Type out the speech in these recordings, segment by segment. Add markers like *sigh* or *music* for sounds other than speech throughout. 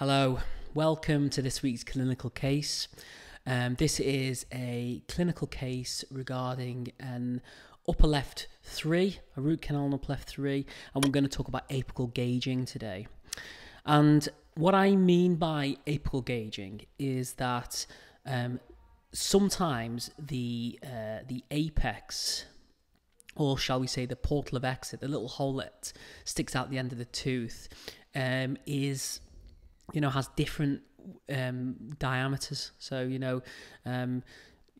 Hello, welcome to this week's clinical case. Um, this is a clinical case regarding an upper left three, a root canal in upper left three, and we're going to talk about apical gauging today. And what I mean by apical gauging is that um, sometimes the uh, the apex or shall we say the portal of exit, the little hole that sticks out the end of the tooth, um, is you know, has different um, diameters. So, you know, um,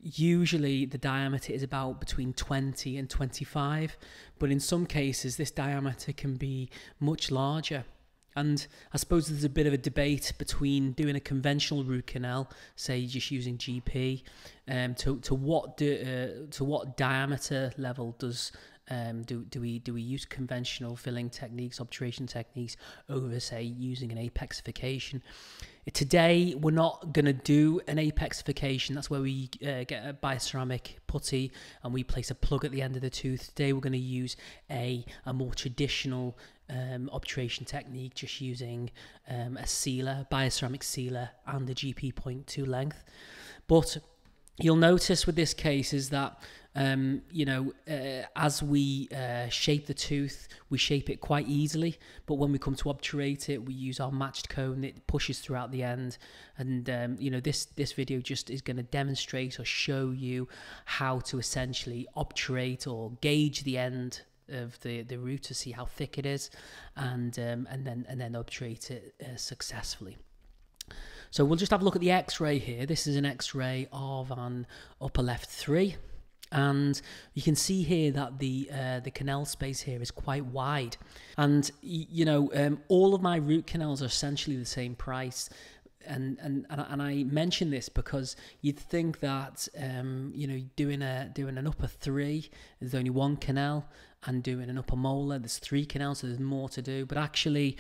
usually the diameter is about between 20 and 25, but in some cases, this diameter can be much larger. And I suppose there's a bit of a debate between doing a conventional root canal, say just using GP, um, to to what do, uh, to what diameter level does um, do, do we do we use conventional filling techniques, obturation techniques over, say, using an apexification? Today, we're not going to do an apexification. That's where we uh, get a bioceramic putty and we place a plug at the end of the tooth. Today, we're going to use a, a more traditional um, obturation technique, just using um, a sealer, bioceramic sealer, and a GP point to length. But you'll notice with this case is that um, you know, uh, as we uh, shape the tooth, we shape it quite easily. But when we come to obturate it, we use our matched cone. It pushes throughout the end, and um, you know, this this video just is going to demonstrate or show you how to essentially obturate or gauge the end of the the root to see how thick it is, and um, and then and then obturate it uh, successfully. So we'll just have a look at the X-ray here. This is an X-ray of an upper left three and you can see here that the uh, the canal space here is quite wide. And you know um, all of my root canals are essentially the same price. And and and I mention this because you'd think that um, you know doing a doing an upper three there's only one canal and doing an upper molar there's three canals so there's more to do. But actually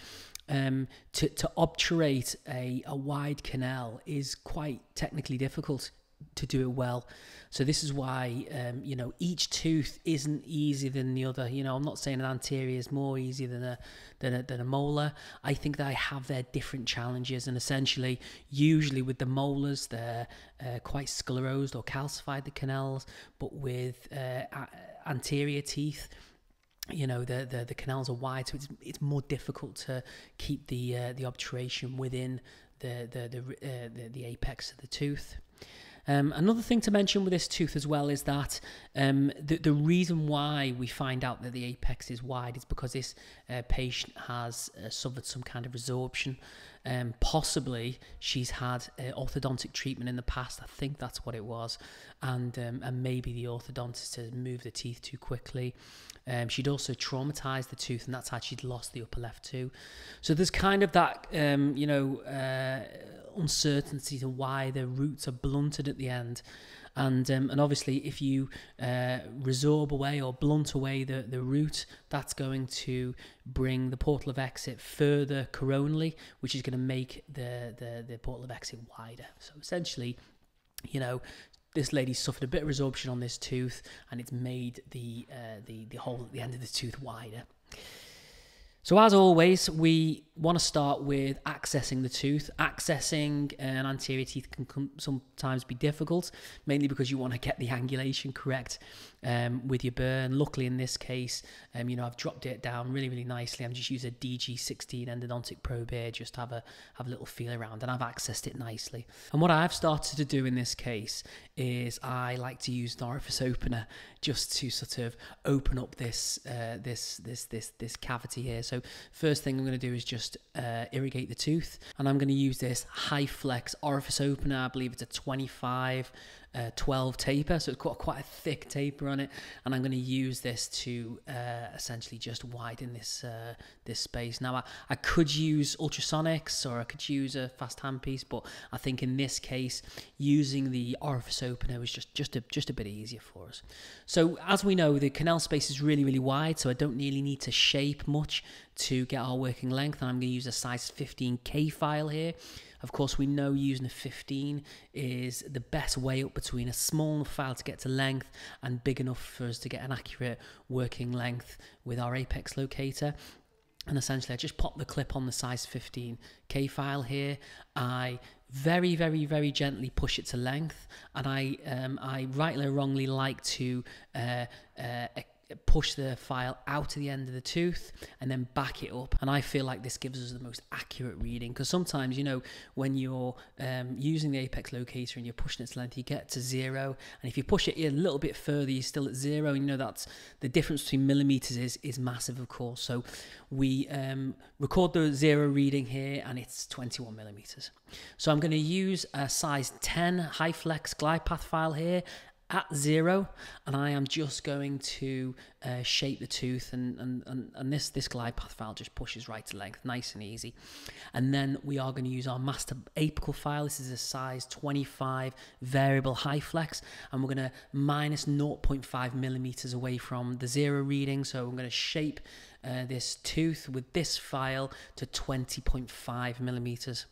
um, to, to obturate a, a wide canal is quite technically difficult to do it well. So this is why um, you know each tooth isn't easier than the other. You know, I'm not saying an anterior is more easy than a than a, than a molar. I think they have their different challenges, and essentially, usually with the molars, they're uh, quite sclerosed or calcified the canals, but with uh, anterior teeth you know the, the the canals are wide so it's it's more difficult to keep the uh, the obturation within the the the, uh, the the apex of the tooth um, another thing to mention with this tooth as well is that um, the, the reason why we find out that the apex is wide is because this uh, patient has uh, suffered some kind of resorption. Um, possibly she's had uh, orthodontic treatment in the past. I think that's what it was, and um, and maybe the orthodontist has moved the teeth too quickly. Um, she'd also traumatized the tooth, and that's how she'd lost the upper left two. So there's kind of that, um, you know, uh, uncertainty to why the roots are blunted at the end. And um, and obviously, if you uh, resorb away or blunt away the, the root, that's going to bring the portal of exit further coronally, which is going to make the, the, the portal of exit wider. So essentially, you know, this lady suffered a bit of resorption on this tooth, and it's made the uh, the the hole at the end of the tooth wider. So as always, we want to start with accessing the tooth. Accessing an anterior teeth can sometimes be difficult, mainly because you want to get the angulation correct um, with your burr. Luckily, in this case, um, you know I've dropped it down really, really nicely. I'm just using a DG16 endodontic probe here, just have a have a little feel around, and I've accessed it nicely. And what I've started to do in this case is I like to use an orifice opener just to sort of open up this uh, this this this this cavity here. So first thing I'm going to do is just uh, irrigate the tooth, and I'm going to use this HyFlex orifice opener. I believe it's a 25 uh, 12 taper, so it's got quite a thick taper on it, and I'm going to use this to uh, essentially just widen this uh, this space. Now I, I could use ultrasonics or I could use a fast handpiece, but I think in this case using the orifice opener was just just a just a bit easier for us. So as we know, the canal space is really really wide, so I don't really need to shape much to get our working length. And I'm going to use a size 15k file here. Of course, we know using a 15 is the best way up between a small enough file to get to length and big enough for us to get an accurate working length with our apex locator. and essentially I just pop the clip on the size 15 K file here. I very, very, very gently push it to length, and I, um, I rightly or wrongly like to uh, uh, push the file out to the end of the tooth and then back it up. And I feel like this gives us the most accurate reading because sometimes, you know, when you're um, using the apex locator and you're pushing its length, you get to zero. And if you push it a little bit further, you're still at zero. And you know, that's the difference between millimeters is, is massive, of course. So we um, record the zero reading here and it's 21 millimeters. So I'm going to use a size 10 HyFlex glide path file here at zero and I am just going to uh, shape the tooth and, and, and, and this, this glide path file just pushes right to length, nice and easy. And then we are going to use our master apical file. This is a size 25 variable HyFlex and we're going to minus 0.5 millimeters away from the zero reading. So I'm going to shape uh, this tooth with this file to 20.5 millimeters.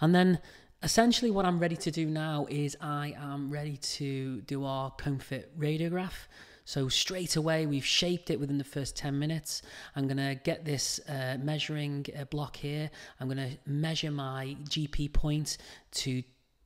And then essentially what I'm ready to do now is I am ready to do our fit radiograph. So straight away, we've shaped it within the first 10 minutes. I'm going to get this uh, measuring uh, block here. I'm going to measure my GP point to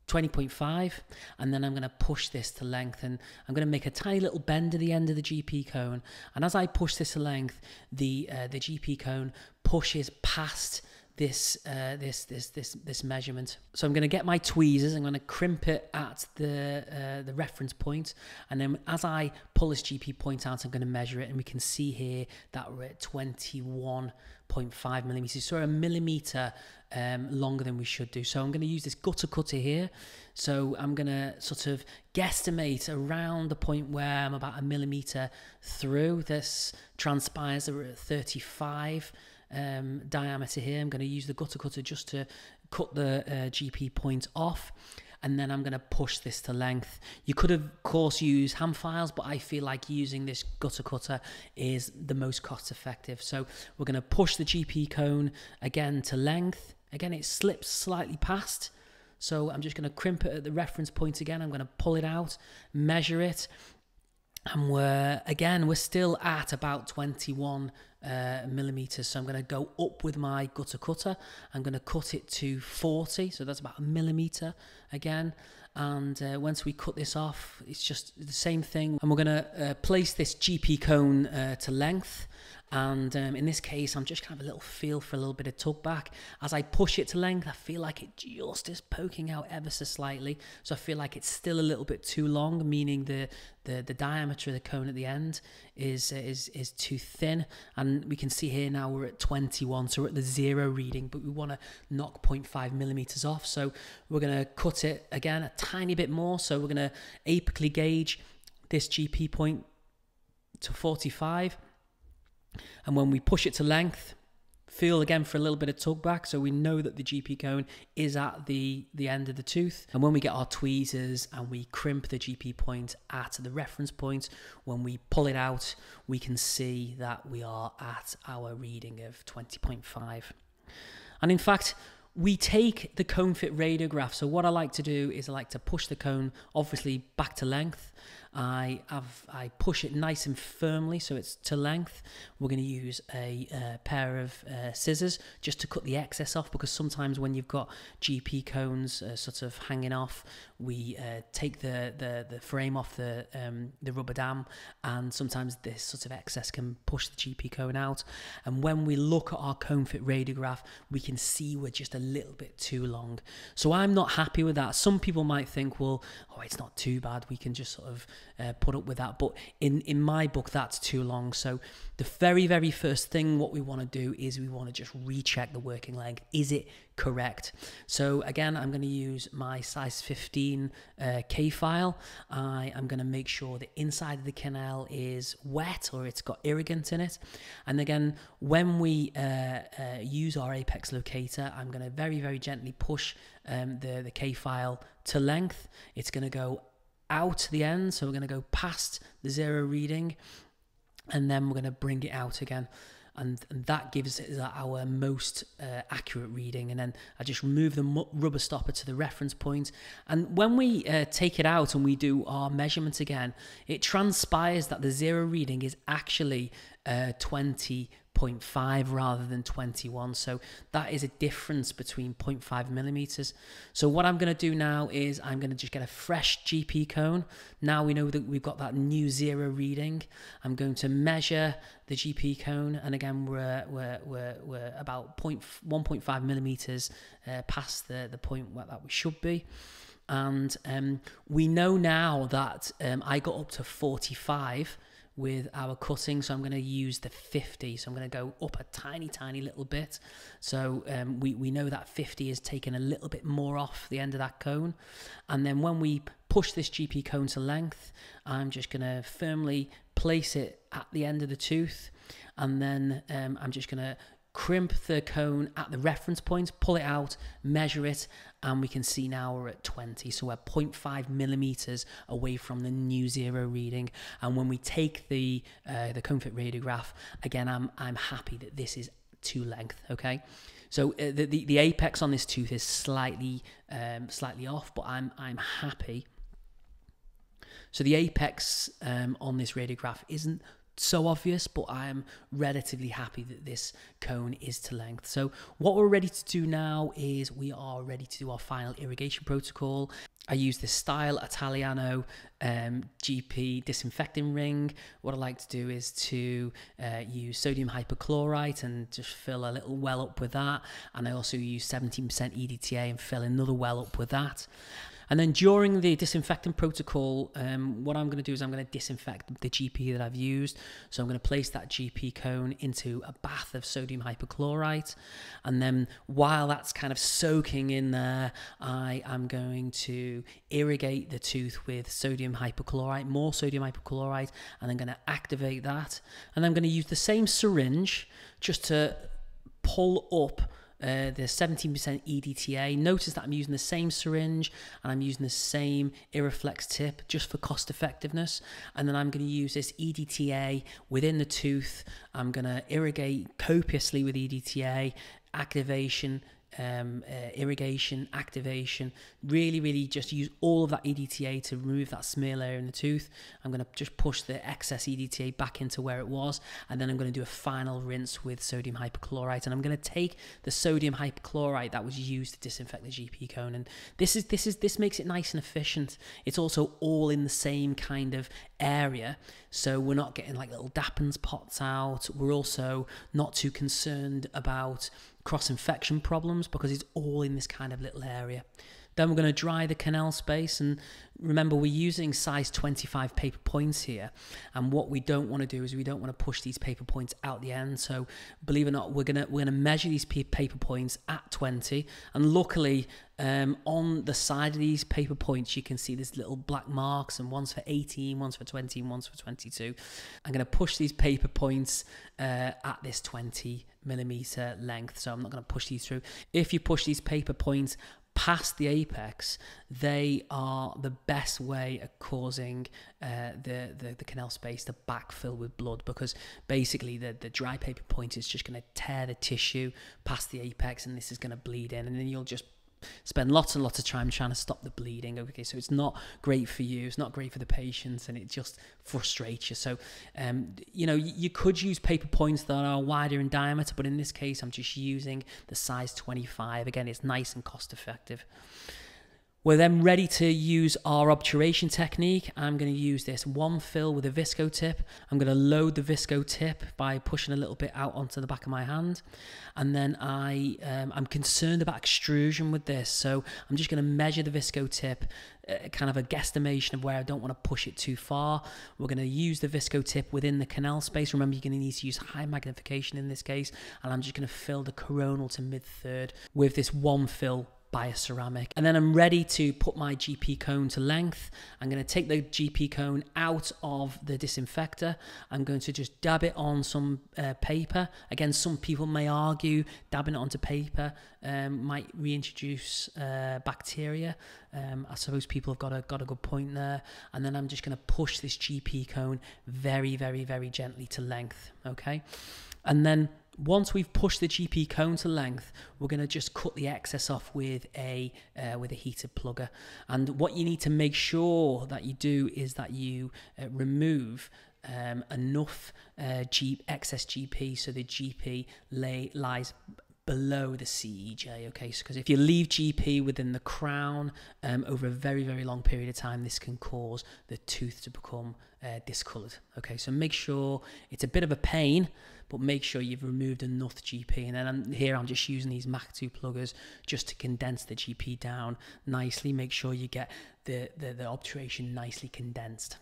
20.5 and then I'm going to push this to length and I'm going to make a tiny little bend at the end of the GP cone and as I push this to length the uh, the GP cone pushes past this uh, this this this this measurement. So I'm going to get my tweezers. I'm going to crimp it at the uh, the reference point, and then as I pull this GP point out, I'm going to measure it, and we can see here that we're at 21.5 millimeters, so a millimeter um, longer than we should do. So I'm going to use this gutta cutter here. So I'm going to sort of guesstimate around the point where I'm about a millimeter through. This transpires that we're at 35 um, diameter here. I'm going to use the gutta cutter just to cut the uh, GP point off and then I'm going to push this to length. You could of course use hand files, but I feel like using this gutta cutter is the most cost effective. So we're going to push the GP cone again to length. Again, it slips slightly past. So I'm just going to crimp it at the reference point again. I'm going to pull it out, measure it, and we're again we're still at about 21 uh, millimeters. So i'm going to go up with my gutta cutter. I'm going to cut it to 40 so that's about a millimeter again. And uh, once we cut this off it's just the same thing. And we're going to uh, place this gp cone uh, to length and um, in this case, I'm just kind of a little feel for a little bit of tug back. As I push it to length, I feel like it just is poking out ever so slightly. So I feel like it's still a little bit too long, meaning the the, the diameter of the cone at the end is is is too thin. And we can see here now we're at 21, so we're at the zero reading, but we want to knock 0.5 millimeters off. So we're going to cut it again a tiny bit more. So we're going to apically gauge this GP point to 45 and when we push it to length, feel again for a little bit of tug back so we know that the GP cone is at the, the end of the tooth. And when we get our tweezers and we crimp the GP point at the reference point, when we pull it out, we can see that we are at our reading of 20.5. And in fact, we take the cone fit radiograph. So what I like to do is I like to push the cone obviously back to length I have I push it nice and firmly so it's to length. We're going to use a uh, pair of uh, scissors just to cut the excess off because sometimes when you've got GP cones uh, sort of hanging off, we uh, take the, the the frame off the um, the rubber dam, and sometimes this sort of excess can push the GP cone out. And when we look at our cone fit radiograph, we can see we're just a little bit too long. So I'm not happy with that. Some people might think, well, oh, it's not too bad. We can just sort of uh, put up with that. But in in my book, that's too long. So the very very first thing what we want to do is we want to just recheck the working length. Is it correct? So again, I'm going to use my size 15 uh, K file. I am going to make sure the inside of the canal is wet or it's got irrigant in it. And again, when we uh, uh, use our apex locator, I'm going to very very gently push um, the the K file to length. It's going to go out the end. So we're going to go past the zero reading and then we're going to bring it out again. And, and that gives our most uh, accurate reading. And then I just remove the rubber stopper to the reference point. And when we uh, take it out and we do our measurement again, it transpires that the zero reading is actually uh, 20.5 rather than 21. So that is a difference between 0.5 millimeters. So what I'm going to do now is I'm going to just get a fresh GP cone. Now we know that we've got that new zero reading. I'm going to measure the GP cone, and again we're we're we're, we're about 1.5 millimeters uh, past the the point where that we should be. And um, we know now that um, I got up to 45 with our cutting. So I'm going to use the 50 so I'm going to go up a tiny tiny little bit. So um, we, we know that 50 is taking a little bit more off the end of that cone. And then when we push this GP cone to length I'm just going to firmly place it at the end of the tooth. And then um, I'm just going to crimp the cone at the reference point, pull it out, measure it, and we can see now we're at 20. So we're 0.5 millimeters away from the new zero reading. And when we take the uh, the cone fit radiograph, again, I'm I'm happy that this is to length. Okay. So uh, the, the, the apex on this tooth is slightly um, slightly off, but I'm I'm happy. So the apex um, on this radiograph isn't so obvious, but I am relatively happy that this cone is to length. So what we're ready to do now is we are ready to do our final irrigation protocol. I use this Style Italiano um, GP disinfecting ring. What I like to do is to uh, use sodium hypochlorite and just fill a little well up with that. And I also use 17% EDTA and fill another well up with that. And then during the disinfectant protocol, um, what I'm going to do is I'm going to disinfect the GP that I've used. So I'm going to place that GP cone into a bath of sodium hypochlorite. And then while that's kind of soaking in there, I am going to irrigate the tooth with sodium hypochlorite, more sodium hypochlorite, and I'm going to activate that. And I'm going to use the same syringe just to pull up uh, the 17% EDTA. Notice that I'm using the same syringe and I'm using the same Irriflex tip just for cost effectiveness. And then I'm going to use this EDTA within the tooth. I'm going to irrigate copiously with EDTA, activation, um, uh, irrigation, activation, really, really just use all of that EDTA to remove that smear layer in the tooth. I'm going to just push the excess EDTA back into where it was, and then I'm going to do a final rinse with sodium hypochlorite. And I'm going to take the sodium hypochlorite that was used to disinfect the GP cone, and this is this is this makes it nice and efficient. It's also all in the same kind of area, so we're not getting like little dappens pots out. We're also not too concerned about cross infection problems because it's all in this kind of little area. Then we're going to dry the canal space and remember we're using size 25 paper points here and what we don't want to do is we don't want to push these paper points out the end so believe it or not we're going to we're going to measure these paper points at 20 and luckily um, on the side of these paper points you can see there's little black marks and one's for 18 one's for 20 and one's for 22 I'm going to push these paper points uh, at this 20 millimeter length so I'm not going to push these through. If you push these paper points past the apex, they are the best way of causing uh, the, the, the canal space to backfill with blood because basically the, the dry paper point is just going to tear the tissue past the apex and this is going to bleed in and then you'll just spend lots and lots of time trying to stop the bleeding. Okay, so it's not great for you, it's not great for the patients, and it just frustrates you. So, um, you know, you, you could use paper points that are wider in diameter, but in this case, I'm just using the size 25. Again, it's nice and cost effective. We're then ready to use our obturation technique. I'm going to use this one fill with a visco tip. I'm going to load the visco tip by pushing a little bit out onto the back of my hand. And then I, um, I'm concerned about extrusion with this. So I'm just going to measure the visco tip, uh, kind of a guesstimation of where I don't want to push it too far. We're going to use the visco tip within the canal space. Remember, you're going to need to use high magnification in this case. And I'm just going to fill the coronal to mid third with this one fill bioceramic. And then I'm ready to put my GP cone to length. I'm going to take the GP cone out of the disinfector. I'm going to just dab it on some uh, paper. Again, some people may argue dabbing it onto paper um, might reintroduce uh, bacteria. Um, I suppose people have got a got a good point there. And then I'm just going to push this GP cone very, very, very gently to length. Okay, and then once we've pushed the GP cone to length, we're going to just cut the excess off with a uh, with a heated plugger. And what you need to make sure that you do is that you uh, remove um, enough uh, G- excess GP so the GP lay, lies below the CEJ. Okay, because so, if you leave GP within the crown um, over a very very long period of time, this can cause the tooth to become uh, discoloured. Okay, so make sure it's a bit of a pain, but make sure you've removed enough GP. And then I'm, here I'm just using these Machtou pluggers just to condense the GP down nicely. Make sure you get the the, the obturation nicely condensed.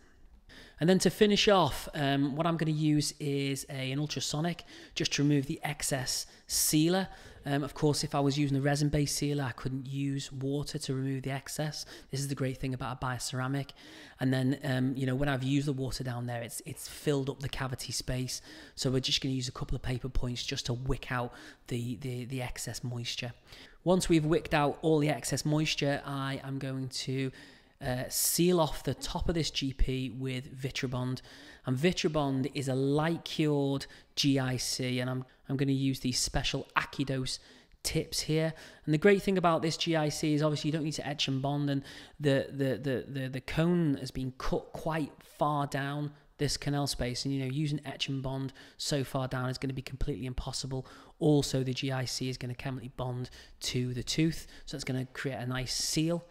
And then to finish off, um, what I'm going to use is a, an ultrasonic just to remove the excess sealer. Um, of course, if I was using a resin-based sealer, I couldn't use water to remove the excess. This is the great thing about a bioceramic. And then, um, you know, when I've used the water down there, it's it's filled up the cavity space. So we're just going to use a couple of paper points just to wick out the, the, the excess moisture. Once we've wicked out all the excess moisture, I am going to uh, seal off the top of this GP with Vitrebond. And Vitrebond is a light cured GIC, and I'm, I'm going to use these special Accudose tips here. And the great thing about this GIC is obviously you don't need to etch and bond, and the, the, the, the, the cone has been cut quite far down this canal space and you know using etch and bond so far down is going to be completely impossible also the GIC is going to chemically bond to the tooth so it's going to create a nice seal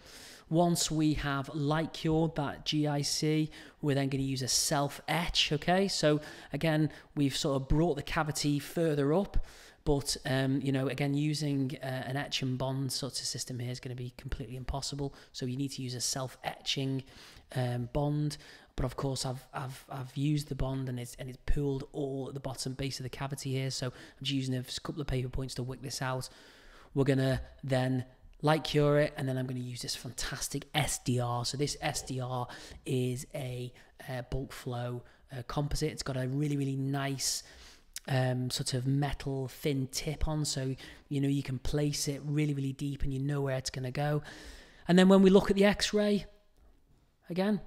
once we have light cured that GIC, we're then going to use a self etch. Okay, so again, we've sort of brought the cavity further up. But um, you know, again, using uh, an etch and bond sort of system here is going to be completely impossible. So you need to use a self-etching um, bond. But of course, I've I've I've used the bond and it's and it's pooled all at the bottom base of the cavity here. So I'm just using a couple of paper points to wick this out. We're gonna then light cure it, and then I'm going to use this fantastic SDR. So this SDR is a uh, bulk flow uh, composite. It's got a really really nice um, sort of metal thin tip on, so you know you can place it really really deep, and you know where it's going to go. And then when we look at the X-ray, again,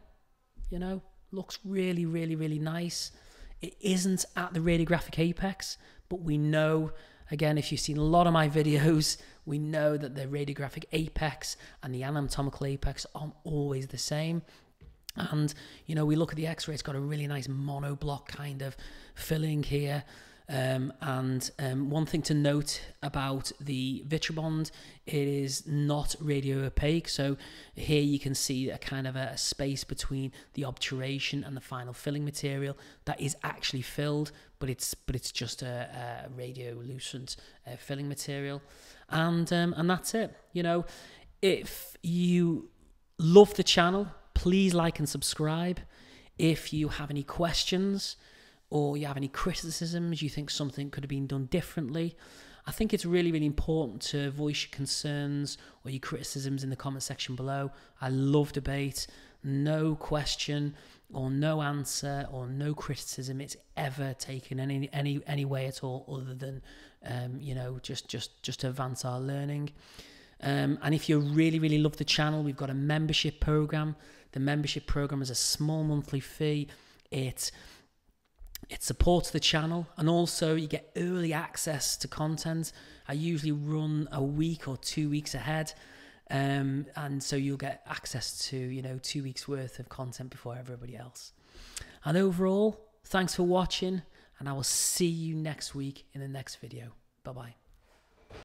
you know, looks really really really nice. It isn't at the radiographic apex, but we know Again, if you've seen a lot of my *laughs* videos, we know that the radiographic apex and the anatomical apex aren't always the same. And, you know, we look at the x-ray, it's got a really nice monoblock kind of filling here. Um, and um, one thing to note about the Vitrebond, it is not radio opaque. So here you can see a kind of a, a space between the obturation and the final filling material that is actually filled, but it's but it's just a, a radiolucent uh, filling material, and um, and that's it. You know, if you love the channel, please like and subscribe. If you have any questions or you have any criticisms, you think something could have been done differently, I think it's really, really important to voice your concerns or your criticisms in the comment section below. I love debate. No question or no answer or no criticism it's ever taken any any any way at all other than um, you know just just just to advance our learning. Um, and if you really really love the channel, we've got a membership program. The membership program is a small monthly fee. It it supports the channel and also you get early access to content. I usually run a week or two weeks ahead. Um, and so you'll get access to, you know, two weeks worth of content before everybody else. And overall, thanks for watching and I will see you next week in the next video. Bye bye.